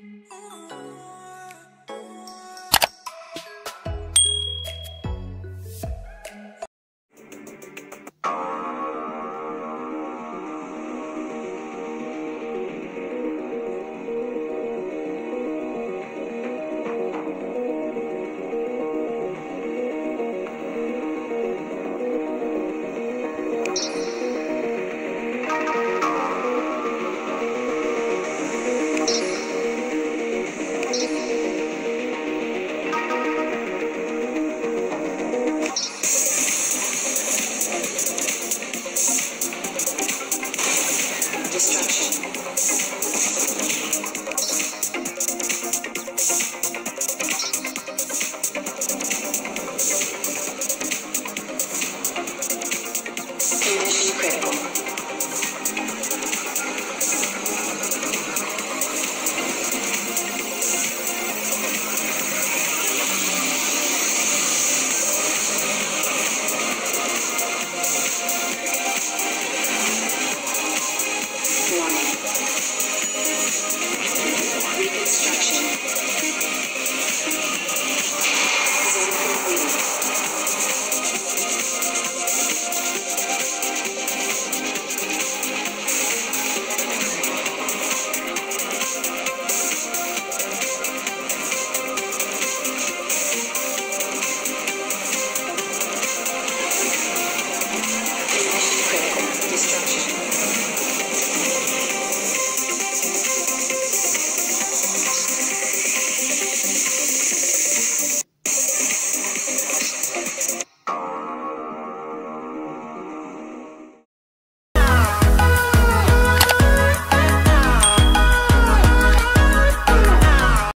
Ooh. Incredible.